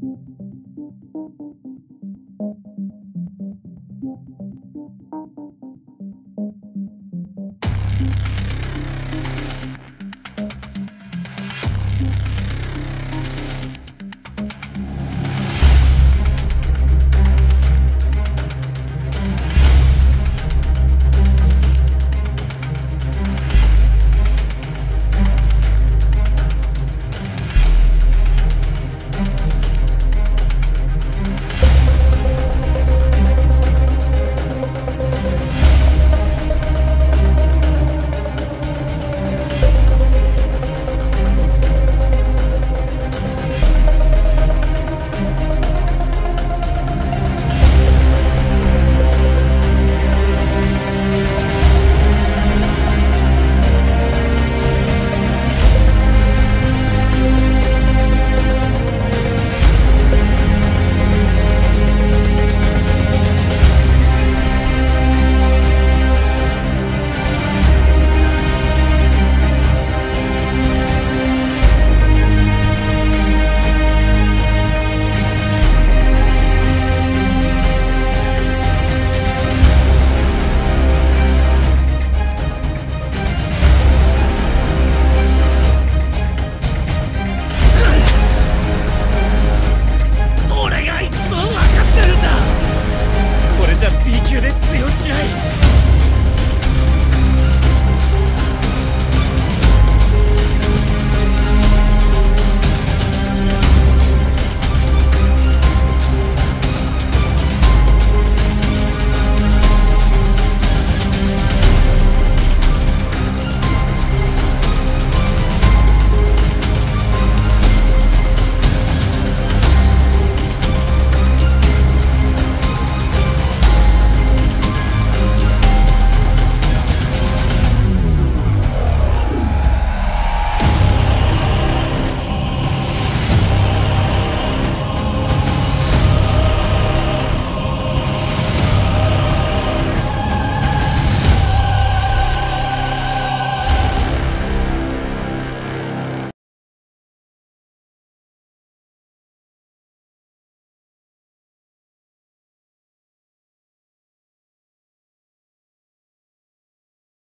Thank you. で通用しない